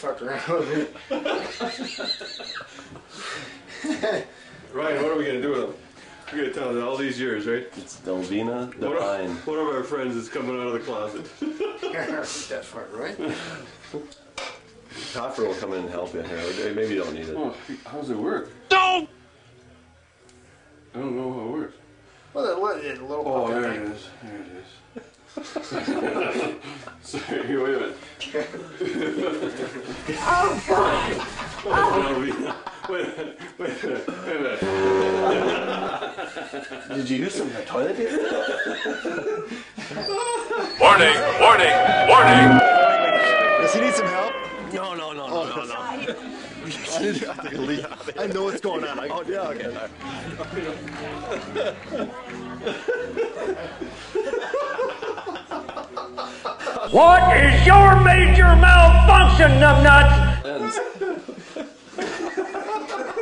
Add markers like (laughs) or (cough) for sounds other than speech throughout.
Fuck around with Ryan, what are we gonna do with him? We're gonna tell him all these years, right? It's Delvina One Divine. one of our friends is coming out of the closet. (laughs) That far, right? Topper will come in and help you here. Maybe you don't need it. Oh, how's it work? Don't! I don't know how it works. Well, that what, a little Oh, puppet there thing. it is. There it is. (laughs) Sorry, wait a minute. Oh, God. Oh, Delvina. Wait a minute. Wait a minute. Wait a minute. Did you use some toilet paper? Warning, warning, warning. Does he need some help? I know what's going on. I, Oh, yeah, okay. What is your major malfunction, numbnuts? Ends.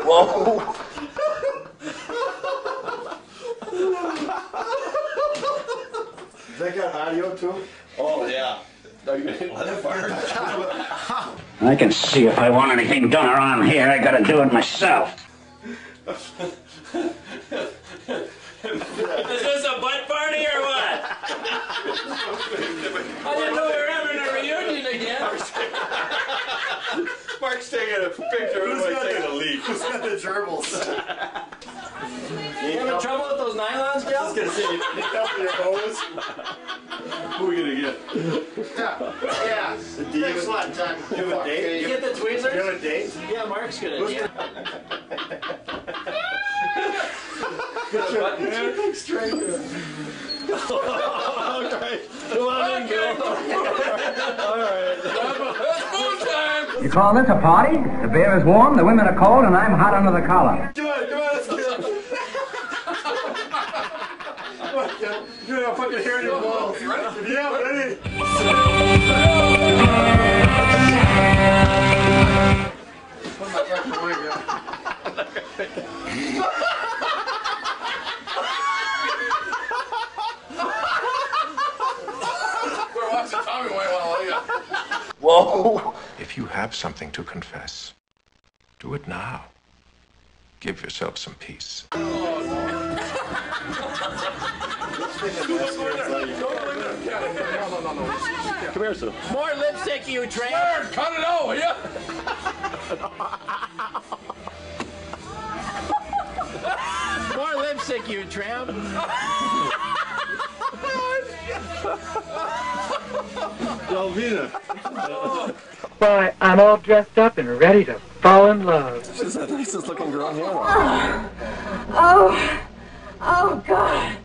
Whoa. They got audio too? Oh, yeah. Are you gonna let it? I can see if I want anything done around here, I gotta do it myself. Is this a butt party or what? I didn't know we were having a reunion again. Mark's taking a picture. Who's Everybody's got taking the- a leak. Who's got the gerbils? You having trouble with those nylons, I Bill? was gonna say, you pick up your hose. Who are we gonna get? Yeah, yeah. Next lot time. You have a date? You get the tweezers. You tweezers? have a date? Yeah, Mark's gonna. Yeah. Straight. Alright. You call this a party? The beer is warm, the women are cold, and I'm hot under the collar. Come on, come on, let's get it. Come on, kid. You're not fucking hair in your balls. Yeah, ready? Put my fucking wig up. Whoa. If you have something to confess, do it now. Give yourself some peace. (laughs) Come here, Sue. More lipstick, you tramp. Cut it out, will ya? More lipstick, you tramp. Delvina. Why, I'm all dressed up and ready to fall in love. She's the nicest looking girl here. Oh, oh Oh, yes, yes.